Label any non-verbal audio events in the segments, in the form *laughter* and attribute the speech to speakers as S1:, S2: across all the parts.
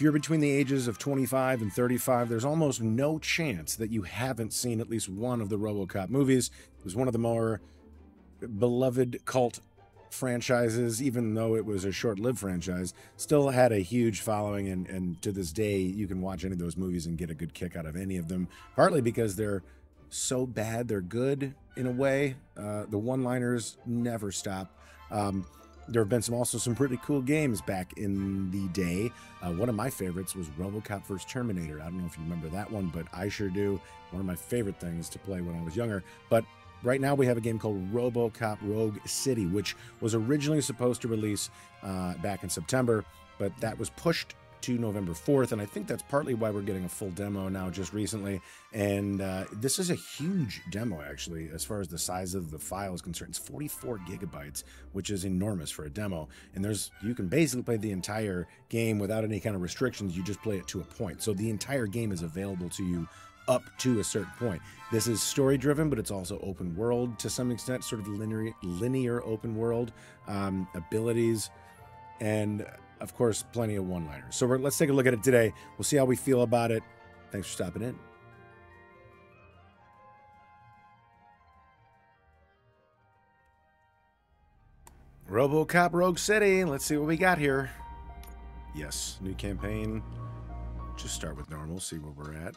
S1: If you're between the ages of 25 and 35, there's almost no chance that you haven't seen at least one of the RoboCop movies. It was one of the more beloved cult franchises, even though it was a short-lived franchise, still had a huge following, and, and to this day, you can watch any of those movies and get a good kick out of any of them. Partly because they're so bad they're good in a way. Uh, the one-liners never stop. Um, there have been some also some pretty cool games back in the day. Uh, one of my favorites was RoboCop vs Terminator. I don't know if you remember that one, but I sure do. One of my favorite things to play when I was younger. But right now we have a game called RoboCop Rogue City, which was originally supposed to release uh, back in September, but that was pushed to November 4th, and I think that's partly why we're getting a full demo now just recently. And uh, this is a huge demo, actually, as far as the size of the file is concerned. It's 44 gigabytes, which is enormous for a demo. And there's you can basically play the entire game without any kind of restrictions. You just play it to a point. So the entire game is available to you up to a certain point. This is story driven, but it's also open world to some extent, sort of linear, linear open world um, abilities, and of course, plenty of one liners. So let's take a look at it today. We'll see how we feel about it. Thanks for stopping in. RoboCop Rogue City. Let's see what we got here. Yes, new campaign. Just start with normal, see where we're at.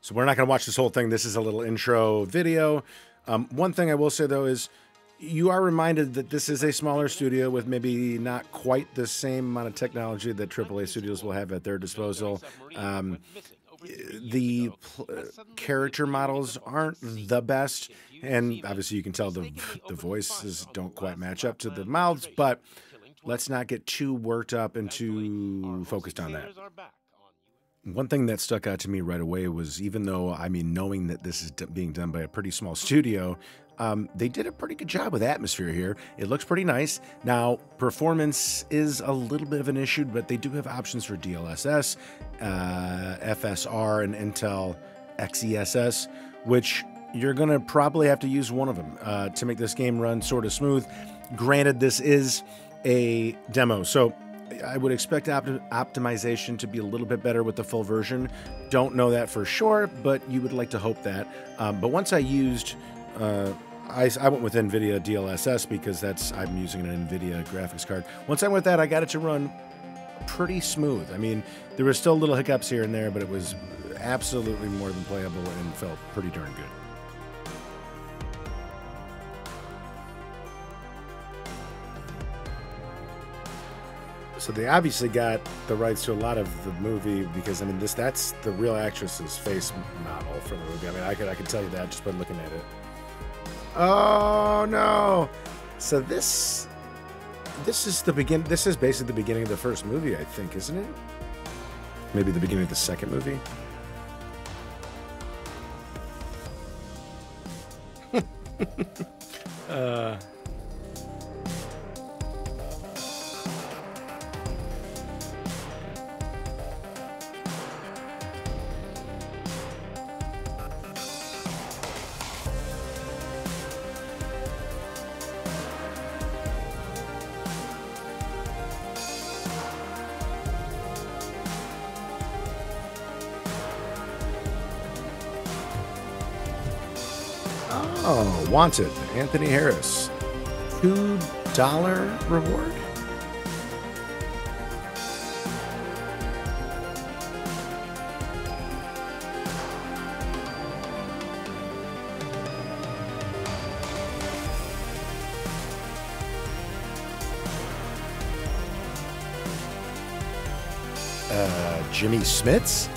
S1: So we're not going to watch this whole thing. This is a little intro video. Um, one thing I will say though is you are reminded that this is a smaller studio with maybe not quite the same amount of technology that AAA studios will have at their disposal. Um, the character models aren't the best, and obviously you can tell the the voices don't quite match up to the mouths. But let's not get too worked up and too focused on that. One thing that stuck out to me right away was even though, I mean, knowing that this is being done by a pretty small studio, um, they did a pretty good job with atmosphere here. It looks pretty nice. Now, performance is a little bit of an issue, but they do have options for DLSS, uh, FSR, and Intel XESS, which you're going to probably have to use one of them uh, to make this game run sort of smooth. Granted, this is a demo, so I would expect optimization to be a little bit better with the full version. Don't know that for sure, but you would like to hope that. Um, but once I used, uh, I, I, went with NVIDIA DLSS because that's I'm using an NVIDIA graphics card. Once I went that, I got it to run pretty smooth. I mean, there were still little hiccups here and there, but it was absolutely more than playable and felt pretty darn good. So they obviously got the rights to a lot of the movie because I mean this that's the real actress's face model from the movie. I mean I could I could tell you that just by looking at it. Oh no! So this this is the begin. This is basically the beginning of the first movie, I think, isn't it? Maybe the beginning of the second movie. *laughs* uh. Oh, wanted, Anthony Harris. $2 reward? Uh, Jimmy Smits?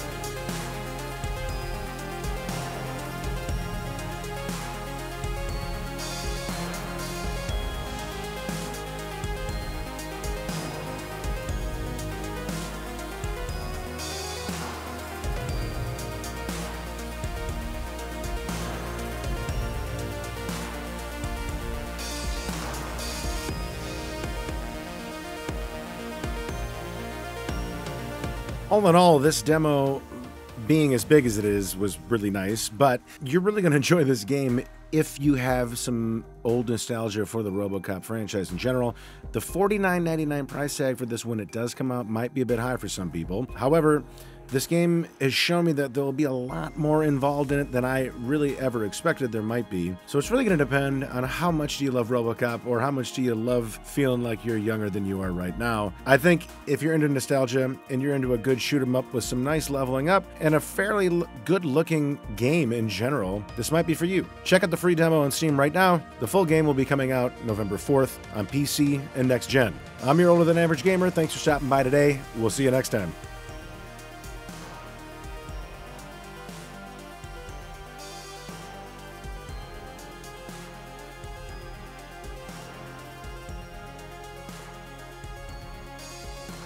S1: All in all, this demo being as big as it is was really nice, but you're really going to enjoy this game if you have some old nostalgia for the RoboCop franchise in general. The $49.99 price tag for this when it does come out might be a bit high for some people. However, this game has shown me that there will be a lot more involved in it than I really ever expected there might be. So it's really going to depend on how much do you love RoboCop or how much do you love feeling like you're younger than you are right now. I think if you're into nostalgia and you're into a good shoot 'em up with some nice leveling up and a fairly good looking game in general, this might be for you. Check out the free demo on Steam right now. The full game will be coming out November 4th on PC and next gen. I'm your older than average gamer. Thanks for stopping by today. We'll see you next time.